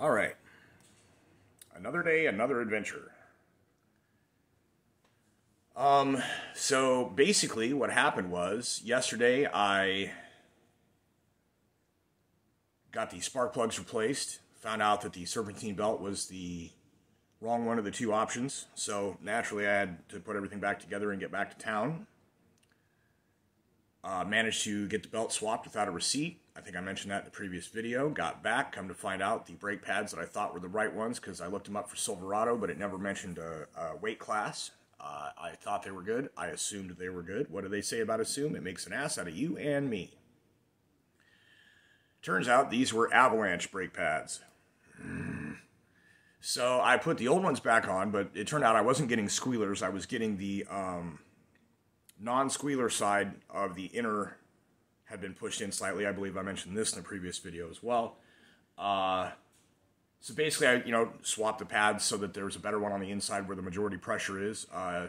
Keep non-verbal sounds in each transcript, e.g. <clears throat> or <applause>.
All right. Another day, another adventure. Um, so basically, what happened was yesterday I got the spark plugs replaced, found out that the serpentine belt was the wrong one of the two options, so naturally I had to put everything back together and get back to town. Uh, managed to get the belt swapped without a receipt. I think I mentioned that in the previous video. Got back, come to find out the brake pads that I thought were the right ones because I looked them up for Silverado, but it never mentioned a, a weight class. Uh, I thought they were good. I assumed they were good. What do they say about assume? It makes an ass out of you and me. Turns out these were avalanche brake pads. Mm. So I put the old ones back on, but it turned out I wasn't getting squealers. I was getting the um, non-squealer side of the inner had been pushed in slightly. I believe I mentioned this in the previous video as well. Uh, so basically, I you know swapped the pads so that there's a better one on the inside where the majority pressure is. Uh,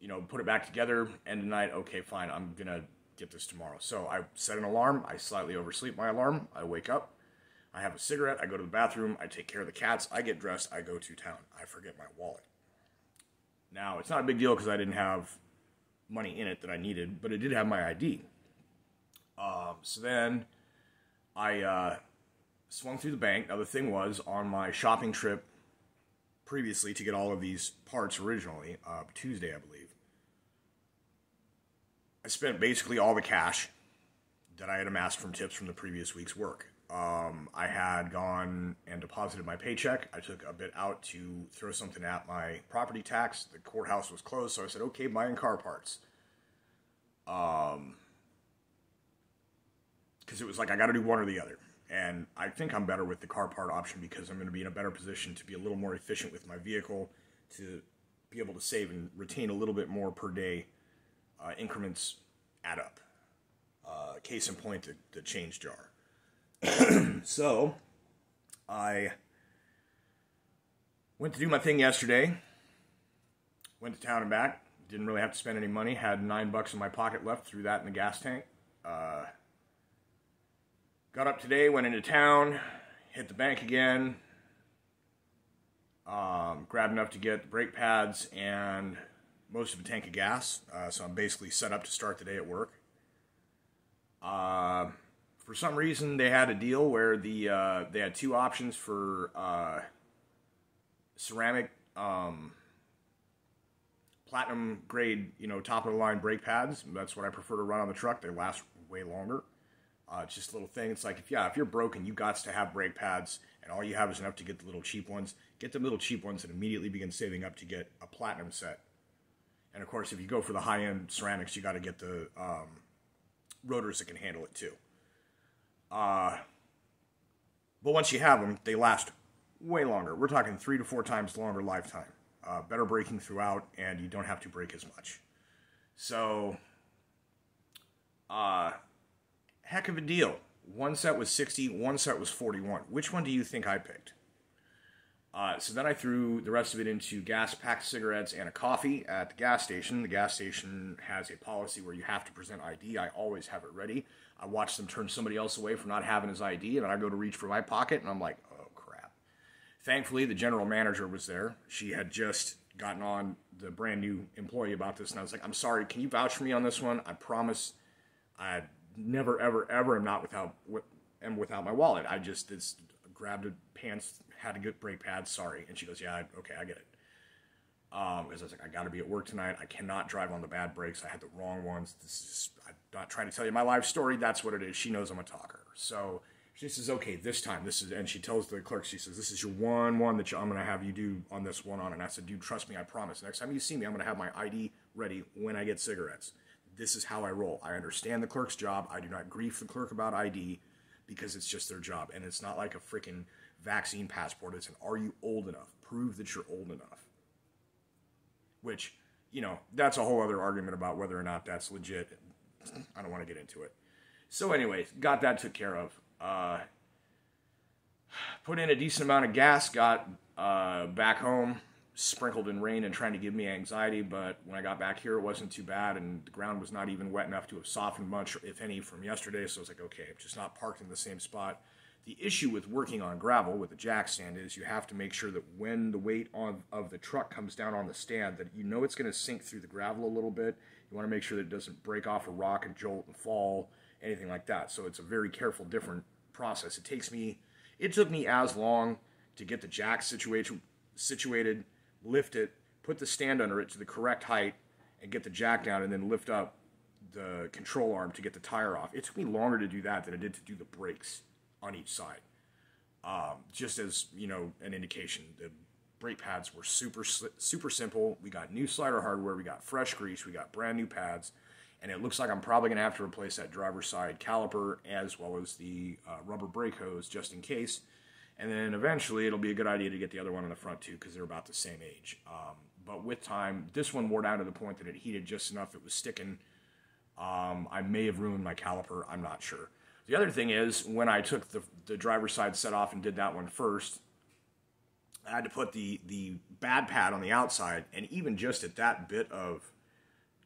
you know, put it back together. End of night. Okay, fine. I'm gonna get this tomorrow. So I set an alarm. I slightly oversleep my alarm. I wake up. I have a cigarette. I go to the bathroom. I take care of the cats. I get dressed. I go to town. I forget my wallet. Now it's not a big deal because I didn't have money in it that I needed, but it did have my ID. Um, so then I uh, swung through the bank. Now the thing was on my shopping trip previously to get all of these parts originally, uh, Tuesday I believe. I spent basically all the cash that I had amassed from tips from the previous week's work. Um, I had gone and deposited my paycheck. I took a bit out to throw something at my property tax. The courthouse was closed, so I said, okay, buying car parts. Um, because it was like I got to do one or the other. And I think I'm better with the car part option because I'm going to be in a better position to be a little more efficient with my vehicle, to be able to save and retain a little bit more per day. Uh, increments add up. Uh, case in point, the, the change jar. <clears throat> so, I went to do my thing yesterday. Went to town and back. Didn't really have to spend any money. Had nine bucks in my pocket left. Threw that in the gas tank. Uh, got up today. Went into town. Hit the bank again. Um, grabbed enough to get the brake pads and most of a tank of gas. Uh, so I'm basically set up to start the day at work. Uh, for some reason they had a deal where the uh, they had two options for uh, ceramic um, platinum grade, you know, top of the line brake pads. That's what I prefer to run on the truck. They last way longer. Uh, just a little thing. It's like if yeah, if you're broken, you got to have brake pads, and all you have is enough to get the little cheap ones. Get the little cheap ones and immediately begin saving up to get a platinum set. And of course, if you go for the high end ceramics, you got to get the um, rotors that can handle it too. Uh, but once you have them, they last way longer. We're talking three to four times longer lifetime. Uh, better braking throughout, and you don't have to brake as much. So, uh, heck of a deal. One set was 60, one set was 41. Which one do you think I picked? Uh, so then I threw the rest of it into gas packed cigarettes and a coffee at the gas station. The gas station has a policy where you have to present ID. I always have it ready. I watch them turn somebody else away from not having his ID, and I go to reach for my pocket, and I'm like, oh crap. Thankfully, the general manager was there. She had just gotten on the brand new employee about this, and I was like, I'm sorry, can you vouch for me on this one? I promise I never, ever, ever am not without am without my wallet. I just this grabbed a pants had a good brake pads. Sorry. And she goes, yeah, okay, I get it. Um, because I was like, I got to be at work tonight. I cannot drive on the bad brakes. I had the wrong ones. This is, I'm not trying to tell you my life story. That's what it is. She knows I'm a talker. So she says, okay, this time, this is, and she tells the clerk, she says, this is your one one that I'm going to have you do on this one on. And I said, dude, trust me, I promise. Next time you see me, I'm going to have my ID ready when I get cigarettes. This is how I roll. I understand the clerk's job. I do not grief the clerk about ID because it's just their job. And it's not like a freaking vaccine passport. It's an are you old enough? Prove that you're old enough. Which, you know, that's a whole other argument about whether or not that's legit. I don't want to get into it. So, anyways, got that took care of. Uh, put in a decent amount of gas, got uh, back home, sprinkled in rain and trying to give me anxiety. But when I got back here, it wasn't too bad, and the ground was not even wet enough to have softened much, if any, from yesterday. So I was like, okay, I'm just not parked in the same spot The issue with working on gravel with a jack stand is you have to make sure that when the weight on, of the truck comes down on the stand, that you know it's going to sink through the gravel a little bit. You want to make sure that it doesn't break off a rock and jolt and fall, anything like that. So it's a very careful, different process. It takes me, it took me as long to get the jack situation situated, lift it, put the stand under it to the correct height, and get the jack down, and then lift up the control arm to get the tire off. It took me longer to do that than it did to do the brakes on each side. Um, just as you know, an indication, the brake pads were super super simple. We got new slider hardware, we got fresh grease, we got brand new pads, and it looks like I'm probably going to have to replace that driver's side caliper as well as the uh, rubber brake hose just in case. And then eventually it'll be a good idea to get the other one on the front too because they're about the same age. Um, but with time, this one wore down to the point that it heated just enough it was sticking. Um, I may have ruined my caliper. I'm not sure. The other thing is, when I took the, the driver's side set off and did that one first, I had to put the, the bad pad on the outside, and even just at that bit of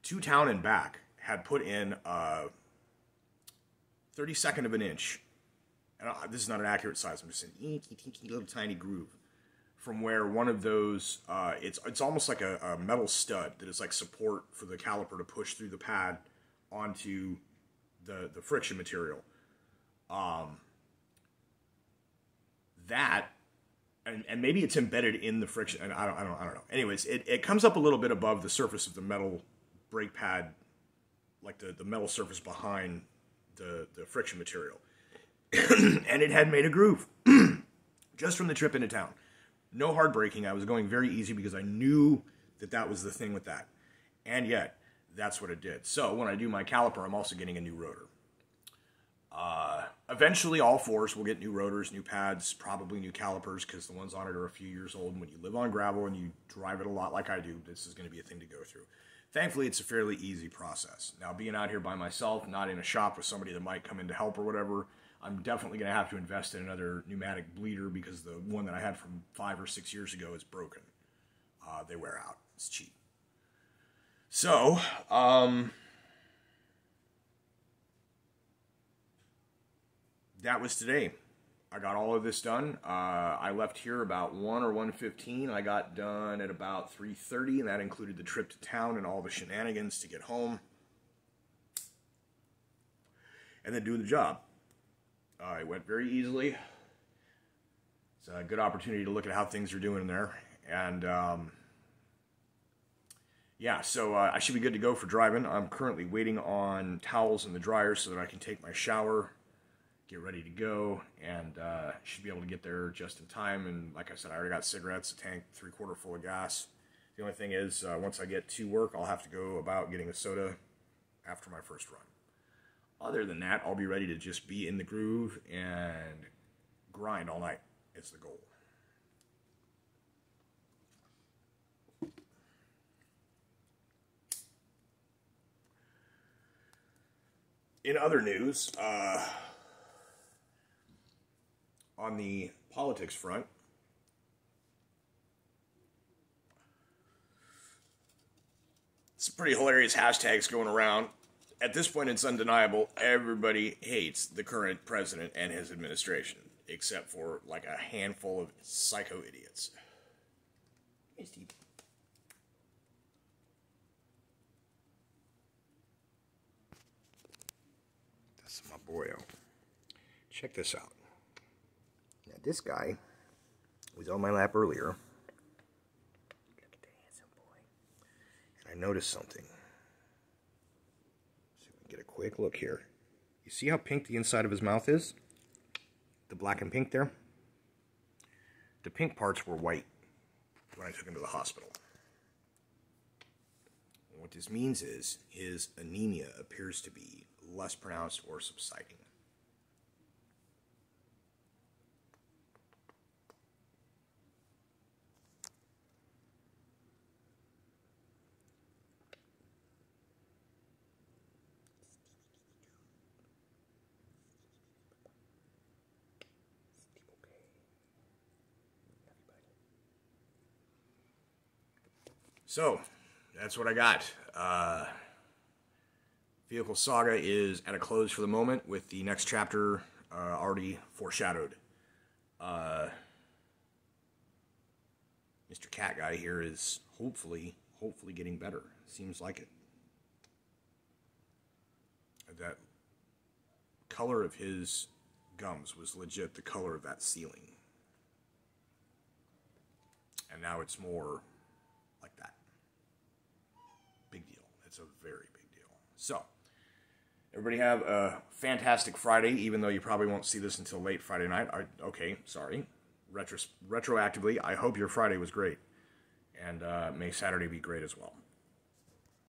two town and back, had put in a 32nd of an inch. And this is not an accurate size. I'm just saying, inky, tinky, little tiny groove from where one of those, uh, it's it's almost like a, a metal stud that is like support for the caliper to push through the pad onto the the friction material. Um, that and, and maybe it's embedded in the friction and I don't, I don't, I don't know. Anyways, it, it comes up a little bit above the surface of the metal brake pad, like the, the metal surface behind the, the friction material. <clears throat> and it had made a groove <clears throat> just from the trip into town. No hard braking. I was going very easy because I knew that that was the thing with that. And yet, that's what it did. So when I do my caliper, I'm also getting a new rotor. Uh, eventually, all fours will get new rotors, new pads, probably new calipers because the ones on it are a few years old. And when you live on gravel and you drive it a lot like I do, this is going to be a thing to go through. Thankfully, it's a fairly easy process. Now, being out here by myself, not in a shop with somebody that might come in to help or whatever, I'm definitely going to have to invest in another pneumatic bleeder because the one that I had from five or six years ago is broken. Uh, they wear out. It's cheap. So, um, that was today. I got all of this done. Uh, I left here about one or one fifteen. I got done at about three thirty, and that included the trip to town and all the shenanigans to get home, and then do the job. Uh, it went very easily. It's a good opportunity to look at how things are doing in there, and um, yeah, so uh, I should be good to go for driving. I'm currently waiting on towels in the dryer so that I can take my shower get ready to go, and uh, should be able to get there just in time. And like I said, I already got cigarettes, a tank, three quarter full of gas. The only thing is, uh, once I get to work, I'll have to go about getting a soda after my first run. Other than that, I'll be ready to just be in the groove and grind all night. It's the goal. In other news, uh, on the politics front, some pretty hilarious hashtags going around. At this point, it's undeniable. Everybody hates the current president and his administration, except for like a handful of psycho idiots. Hey, Steve. That's my boyo. Check this out Now, this guy was on my lap earlier. Look at the handsome boy. And I noticed something. Get a quick look here. You see how pink the inside of his mouth is? The black and pink there? The pink parts were white when I took him to the hospital. And what this means is his anemia appears to be less pronounced or subsiding. So, that's what I got. Uh, Vehicle Saga is at a close for the moment, with the next chapter uh, already foreshadowed. Uh, Mr. Cat Guy here is hopefully, hopefully getting better. Seems like it. That color of his gums was legit the color of that ceiling. And now it's more like that. It's a very big deal. So, everybody have a fantastic Friday, even though you probably won't see this until late Friday night. I, okay, sorry. Retros- retroactively, I hope your Friday was great. And uh, may Saturday be great as well.